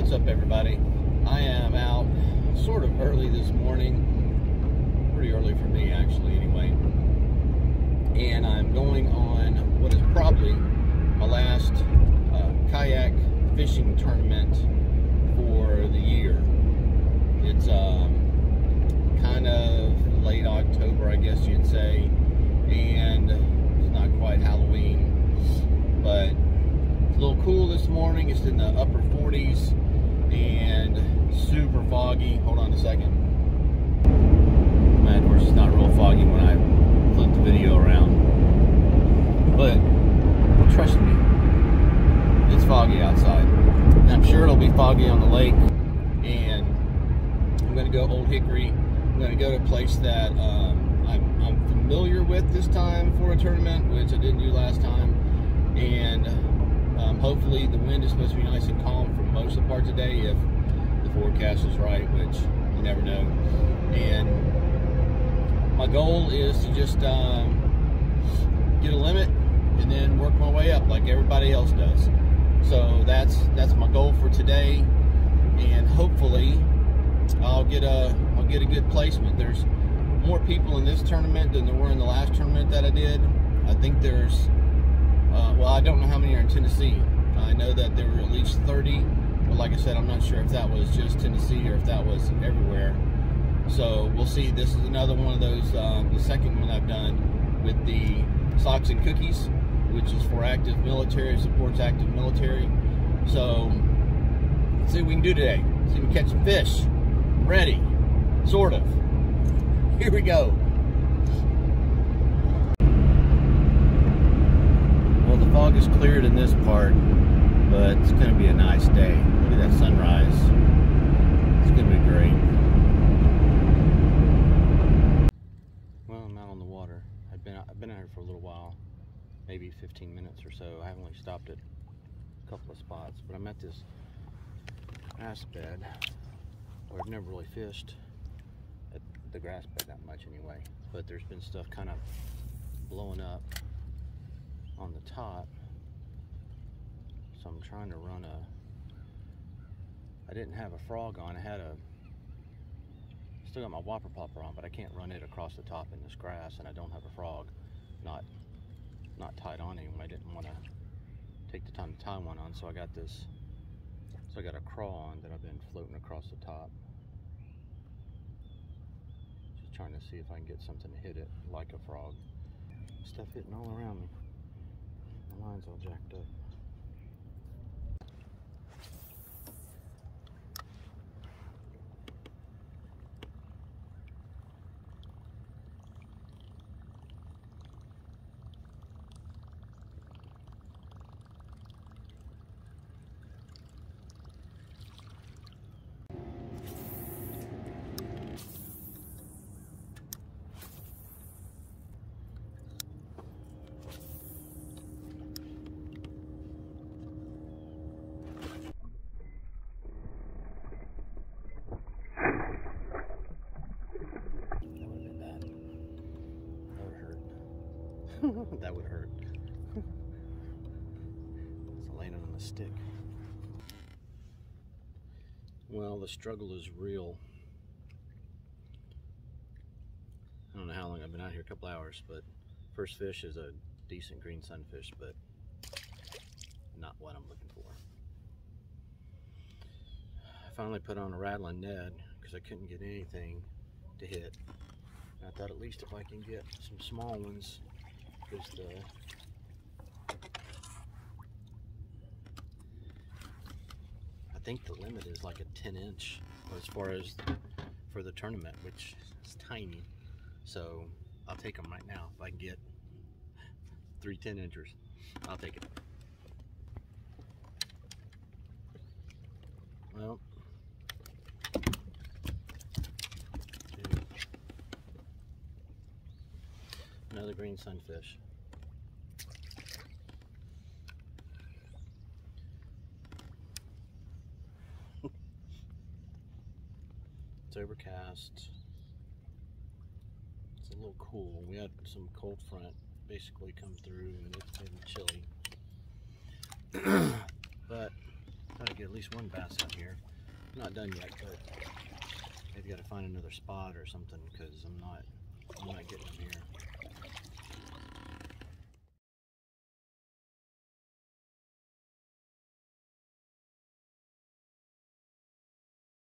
what's up everybody? I am out sort of early this morning, pretty early for me actually anyway, and I'm going on what is probably my last uh, kayak fishing tournament for the year. It's um, kind of late October, I guess you'd say, and it's not quite Halloween, but it's a little cool this morning. It's in the upper 40s and super foggy. Hold on a second. Man, of course, it's not real foggy when I flip the video around. But trust me, it's foggy outside. And I'm sure it'll be foggy on the lake. And I'm going to go Old Hickory. I'm going to go to a place that um, I'm, I'm familiar with this time for a tournament, which I didn't do last time. And um, hopefully the wind is supposed to be nice and calm for most of the part today if forecast is right, which you never know. And my goal is to just um, get a limit and then work my way up like everybody else does. So that's that's my goal for today, and hopefully I'll get a I'll get a good placement. There's more people in this tournament than there were in the last tournament that I did. I think there's uh, well, I don't know how many are in Tennessee. I know that there were at least 30, but like I said, I'm not sure if that was just Tennessee or if that was everywhere. So we'll see. This is another one of those, um, the second one I've done with the Socks and Cookies, which is for active military, supports active military. So let's see what we can do today. See if we can catch some fish. I'm ready, sort of. Here we go. Well, the fog is cleared in this part, but it's going to be a nice day. Look at that sunrise. It's going to be great. Well, I'm out on the water. I've been I've been out here for a little while, maybe 15 minutes or so. I haven't really stopped at a couple of spots, but I'm at this grass bed where I've never really fished at the grass bed that much anyway. But there's been stuff kind of blowing up on the top. So I'm trying to run a, I didn't have a frog on, I had a, still got my whopper popper on, but I can't run it across the top in this grass and I don't have a frog, not, not tied on anyway. I didn't want to take the time to tie one on, so I got this, so I got a crawl on that I've been floating across the top. Just trying to see if I can get something to hit it like a frog. Stuff hitting all around me. My line's all jacked up. That would have been bad. That would hurt. That would hurt. it's landing on the stick. Well, the struggle is real. I don't know how long I've been out here, a couple hours, but first fish is a decent green sunfish, but not what I'm looking for. I finally put on a rattling Ned because I couldn't get anything to hit. And I thought at least if I can get some small ones, because the I think the limit is like a 10 inch as far as for the tournament, which is tiny. So I'll take them right now if I can get three 10 inchers. I'll take it. Well, two. Another green sunfish. it's overcast. It's a little cool. We had some cold front basically come through and it's been chilly. but try to get at least one bass out here. I'm not done yet, but I've got to find another spot or something because I'm not I'm not getting them here.